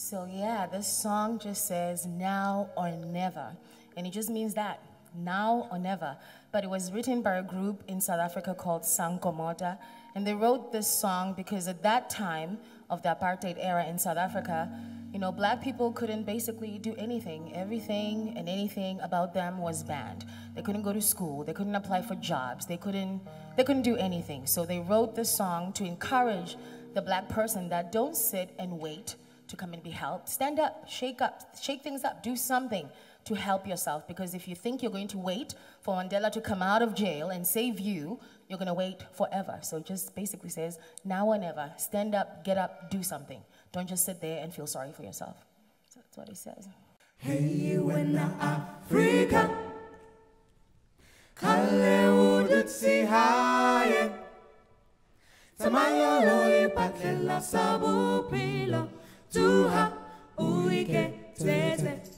So, yeah, this song just says now or never. And it just means that now or never. But it was written by a group in South Africa called Sankomota. And they wrote this song because at that time of the apartheid era in South Africa, you know, black people couldn't basically do anything. Everything and anything about them was banned. They couldn't go to school. They couldn't apply for jobs. They couldn't, they couldn't do anything. So they wrote this song to encourage the black person that don't sit and wait to come and be helped. Stand up, shake up, shake things up, do something to help yourself. Because if you think you're going to wait for Mandela to come out of jail and save you, you're going to wait forever. So it just basically says, now or never, stand up, get up, do something. Don't just sit there and feel sorry for yourself. So that's what he says. Hey, you in Africa. Kale udutsi haye. Tamaya loli patlela du har uike tete.